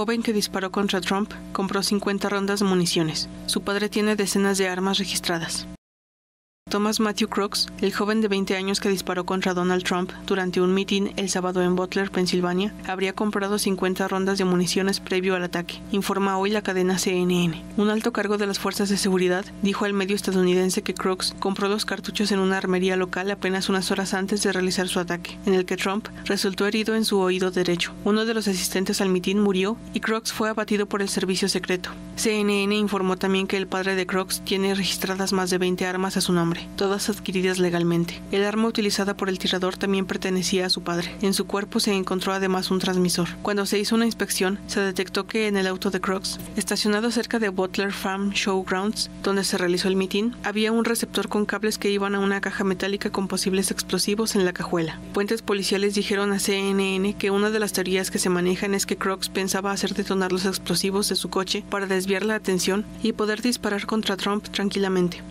joven que disparó contra Trump compró 50 rondas de municiones. Su padre tiene decenas de armas registradas. Thomas Matthew Crooks, el joven de 20 años que disparó contra Donald Trump durante un mitin el sábado en Butler, Pensilvania, habría comprado 50 rondas de municiones previo al ataque, informa hoy la cadena CNN. Un alto cargo de las fuerzas de seguridad dijo al medio estadounidense que Crooks compró los cartuchos en una armería local apenas unas horas antes de realizar su ataque, en el que Trump resultó herido en su oído derecho. Uno de los asistentes al mitin murió y Crooks fue abatido por el servicio secreto. CNN informó también que el padre de Crooks tiene registradas más de 20 armas a su nombre todas adquiridas legalmente. El arma utilizada por el tirador también pertenecía a su padre. En su cuerpo se encontró además un transmisor. Cuando se hizo una inspección, se detectó que en el auto de Crooks, estacionado cerca de Butler Farm Showgrounds, donde se realizó el mitin, había un receptor con cables que iban a una caja metálica con posibles explosivos en la cajuela. Fuentes policiales dijeron a CNN que una de las teorías que se manejan es que Crooks pensaba hacer detonar los explosivos de su coche para desviar la atención y poder disparar contra Trump tranquilamente.